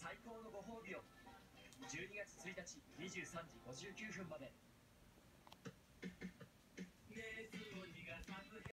最高のご褒美を。12月1日23時59分まで。